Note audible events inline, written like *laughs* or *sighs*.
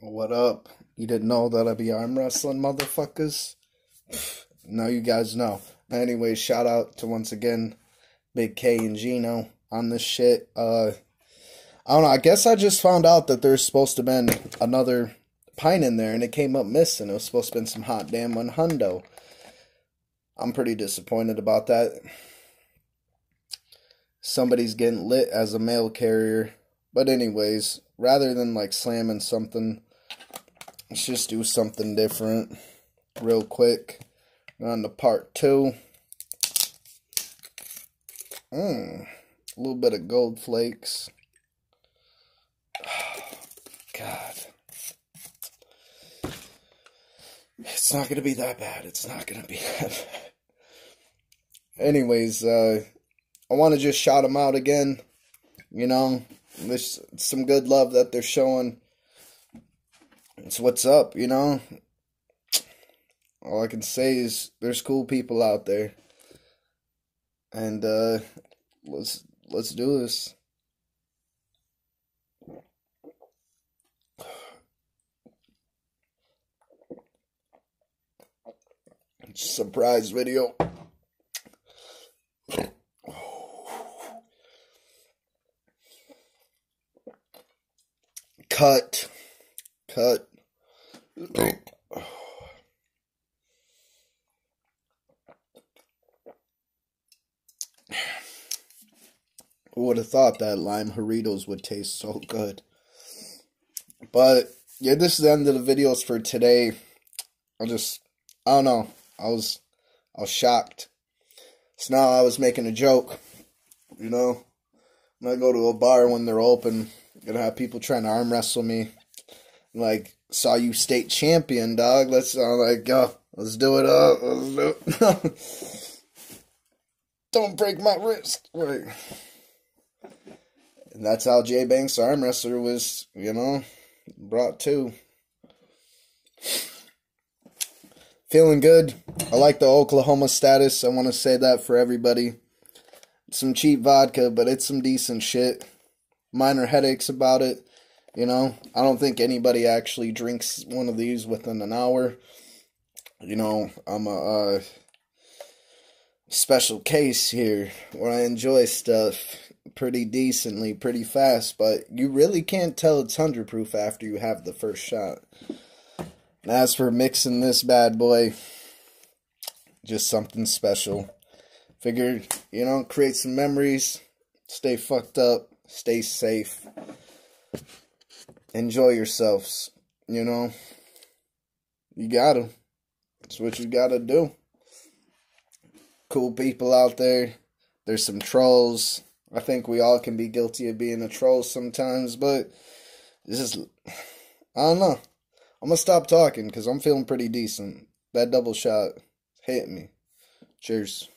What up? You didn't know that I be arm wrestling, motherfuckers? Now you guys know. Anyway, shout out to once again Big K and Gino on this shit. Uh, I don't know. I guess I just found out that there's supposed to been another pint in there, and it came up missing. It was supposed to been some hot damn one hundo. I'm pretty disappointed about that. Somebody's getting lit as a mail carrier. But anyways, rather than like slamming something, let's just do something different real quick. On to part two. Mmm, a little bit of gold flakes. *sighs* God. It's not going to be that bad. It's not going to be *laughs* that bad. Anyways, uh, I want to just shout them out again. You know, there's some good love that they're showing. It's what's up, you know. All I can say is there's cool people out there. And uh let's let's do this. Surprise video. Cut. Cut. Who would have thought that lime Doritos would taste so good? But yeah, this is the end of the videos for today. I just I don't know. I was I was shocked. So now I was making a joke. You know, when I go to a bar when they're open, gonna have people trying to arm wrestle me. Like, saw you state champion, dog. Let's uh, like go. Let's do it up. Let's do it. *laughs* Don't break my wrist. Right. And that's how Jay Banks arm wrestler was, you know, brought to. Feeling good. I like the Oklahoma status. I want to say that for everybody. Some cheap vodka, but it's some decent shit. Minor headaches about it. You know, I don't think anybody actually drinks one of these within an hour. You know, I'm a uh, special case here where I enjoy stuff pretty decently, pretty fast, but you really can't tell it's 100 proof after you have the first shot. And as for mixing this bad boy, just something special. Figured, you know, create some memories, stay fucked up, stay safe, enjoy yourselves, you know. You gotta. That's what you gotta do. Cool people out there. There's some trolls. I think we all can be guilty of being a troll sometimes, but this is, I don't know. I'm gonna stop talking because I'm feeling pretty decent. That double shot hit me. Cheers.